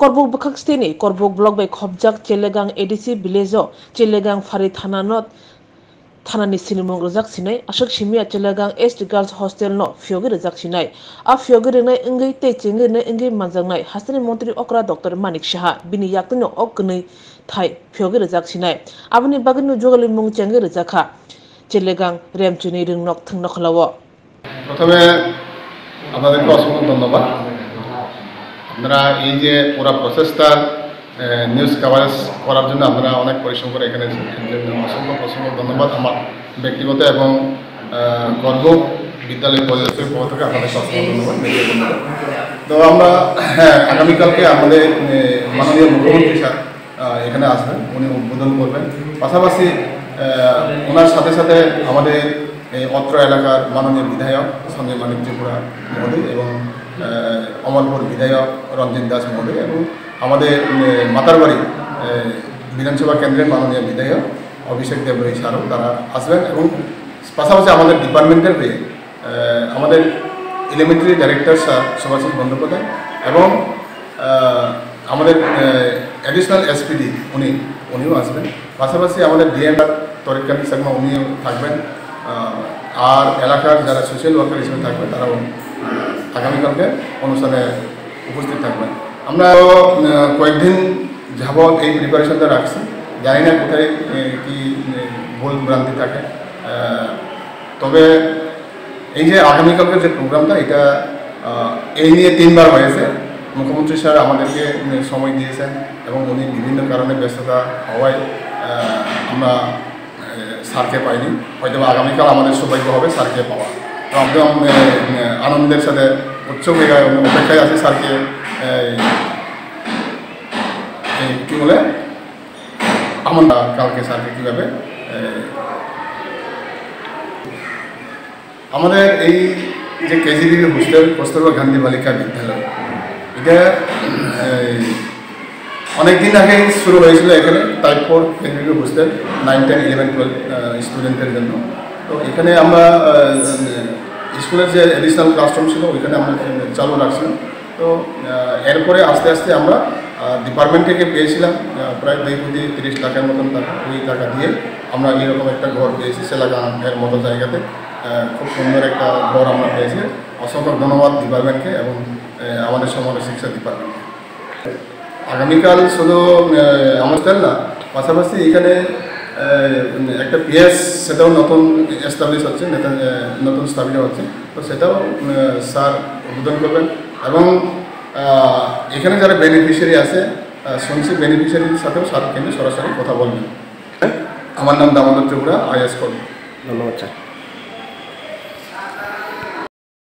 Korbuk Bukhak Steni, Korbuk Blok by Khobjak Chelegang ADC Villageo, Chelegang Fari Thananot, থানানি সিনিমং রেজাক সিনাই আশক সিমিয়া চেলাগাং এস্ট গার্লস হস্টেল ন ফিয়োগে রেজাক সিনাই আ ফিয়োগে রেনাই ইঙ্গै তে চেঙ্গে ne ইঙ্গै মানজাংনাই হাসনি মন্ত্রী অকরা ডক্টর মানিক সাহা। বিনি ইয়াকতন অকनै থাই ফিয়োগে রেজাক সিনাই আবনি বাগিন জোগালি মুং চেঙ্গে রেজাখা চেলেগাং রেমচুনি রিংনক থংন খলাও প্রথমে আপনাদেরকে অসংখ্য ধন্যবাদ। আপনারা এই যে পুরো প্রসেসটা নিউজ কাভারেজ করার জন্য আপনারা অনেক পরিশ্রম করে এখানে অসংখ্য অসংখ্য ধন্যবাদ। আমার ব্যক্তিগত এবং গর্ব বিদ্যালয় পরিদর্শকের পক্ষ থেকে আপনাদের অসংখ্য ধন্যবাদ। Media তো আমরা হ্যাঁ আগামীকালকে আমাদের মাননীয় মুখ্যমন্ত্রী স্যার এখানে আসবেন। উনি উদ্বোধন করবেন। পাশাপাশি ওনার সাথে সাথে আমাদের অত্র এলাকার মাননীয় বিধায়ক সঞ্জয় মানিক ত্রিপুরা মহোদয় এবং আহ, অমরপুর বিধায়ক রঞ্জিত দাস মহোদয় এবং আমাদের মাতারবাড়ি বিধানসভা কেন্দ্রের মাননীয় বিধায়ক অভিষেক দেবরী স্যারও তারা আসবেন এবং পাশাপাশি আমাদের ডিপার্টমেন্টের হয়ে আমাদের elementary director sir Subhashis Bandyopadhyay এবং আমাদের অ্যাডিশনাল এসপিডি উনি উনিও আসবেন। পাশাপাশি আমাদের ডিএম তরিকান্তি শর্মা উনিও থাকবেন। আর এলাকার যারা সোশ্যাল ওয়ার্কার হিসেবে থাকবেন তারাও আগামীকালকে অনুষ্ঠানে উপস্থিত থাকবেন। আমরা কয়েকদিন যাবৎ এই প্রিপারেশনটা রাখছি। জানি না কোথায় কি ভুল ভ্রান্তি থাকে। তবে এই যে আগামীকালকের যে প্রোগ্রামটা এটা এই নিয়ে তিনবার হয়েছে। মুখ্যমন্ত্রী স্যার আমাদেরকে সময় দিয়েছেন এবং উনি বিভিন্ন কারণে ব্যস্ততা হওয়ায় আমরা স্যারকে পাইনি। হয়তো বা আগামীকাল আমাদের সৌভাগ্য হবে স্যারকে পাওয়া। তো একদম আনন্দের সাথে উচ্চ অপেক্ষায় আছে স্যারকে কী বলে? আমরা কালকে স্যারকে কীভাবে আমাদের এই যে কেজিবি হোস্টেল কস্তুরবা গান্ধী বালিকা বিদ্যালয়। এটা অনেক দিন আগে শুরু হয়েছিল এখানে, তারপর KGB hostel nine ten eleven twelve স্টুডেন্টদের জন্য। তো এখানে আমরা স্কুলের যে এডিশনাল ক্লাসরুম ছিল, ওইখানে আমরা চালু রাখছিলাম। তো এরপরে আস্তে আস্তে আমরা ডিপার্টমেন্ট থেকে পেয়েছিলাম প্রায় দুই কোটি তিরিশ লাখের মতন টাকা। ওই টাকা দিয়ে আমরা এরকম একটা ঘর পেয়েছি, সেলাগানের মতো জায়গাতে। খুব সুন্দর একটা ঘর আমরা পেয়েছি। অসংখ্য ধন্যবাদ ডিপার্টমেন্টকে এবং আমাদের সমাজ শিক্ষা ডিপার্টমেন্টকে আগামীকাল শুধু আমাদের না, পাশাপাশি এখানে একটা পিএস, সেটাও নতুন এস্টাবলিশ হচ্ছে, নেতা- নতুন স্থাপিত হচ্ছে। তো সেটাও স্যার উদ্বোধন করবেন। এবং এখানে যারা বেনিফিশিয়ারি আছে শুনছি বেনিফিশিয়ারির সাথেও স্যার কিন্তু সরাসরি কথা বলবেন। আমার নাম দামোদর ত্রিপুরা আইএস কর্মী। ধন্যবাদ, স্যার।